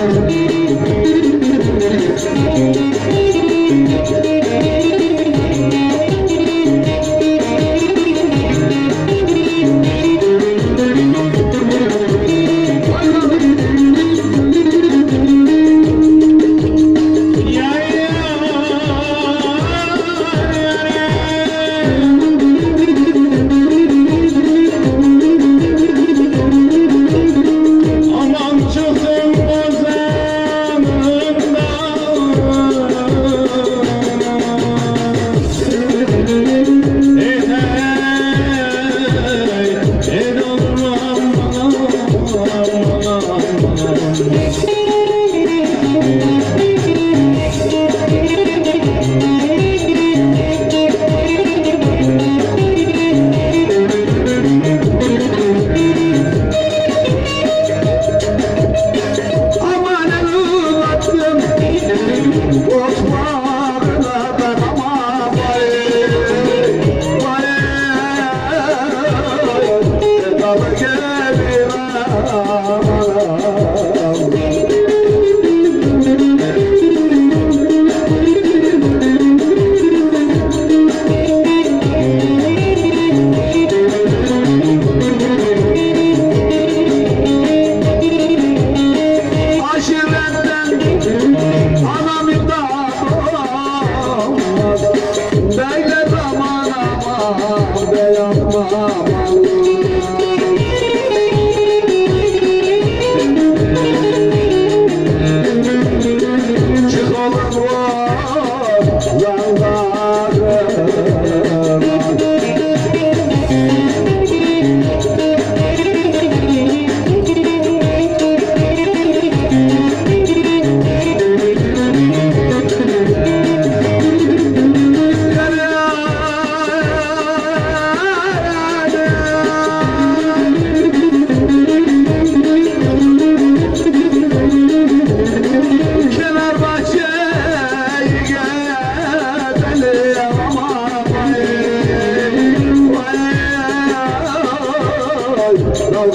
Thank you. world.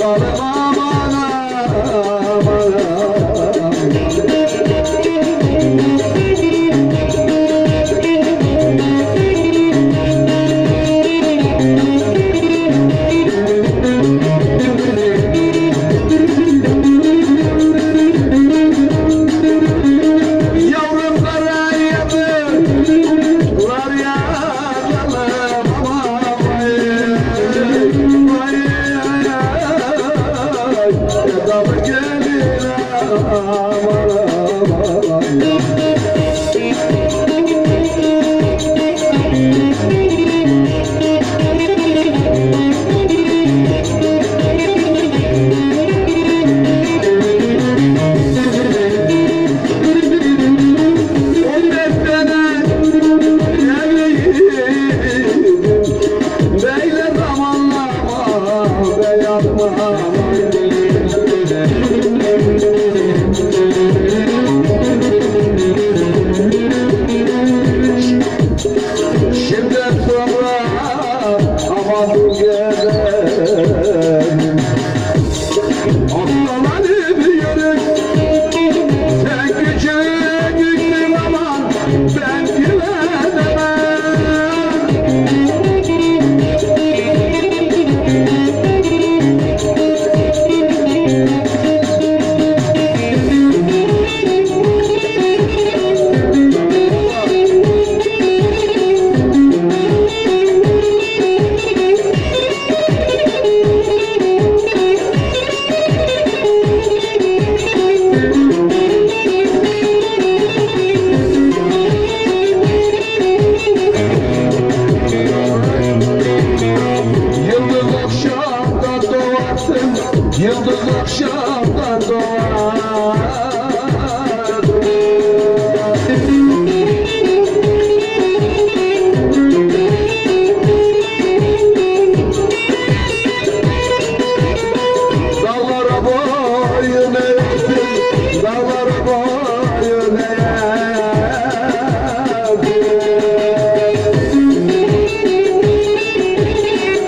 Beyaz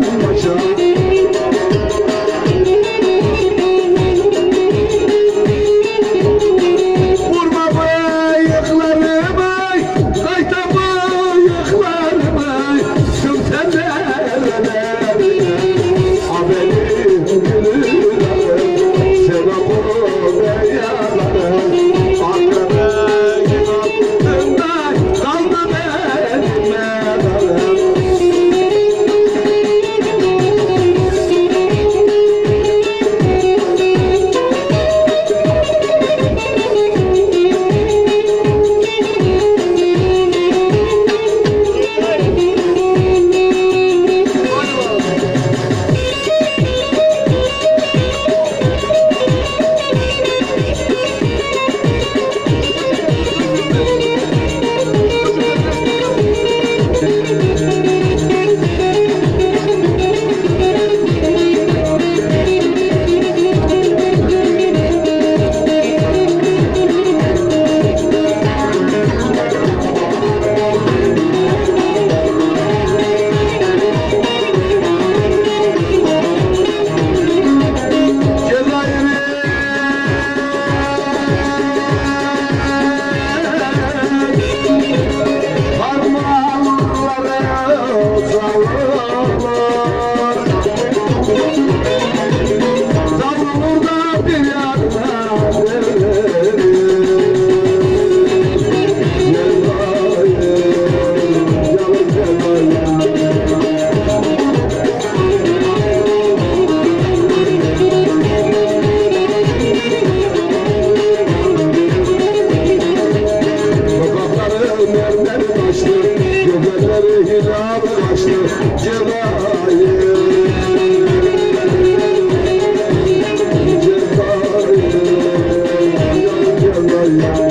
baştan başa. Vurma Cezayir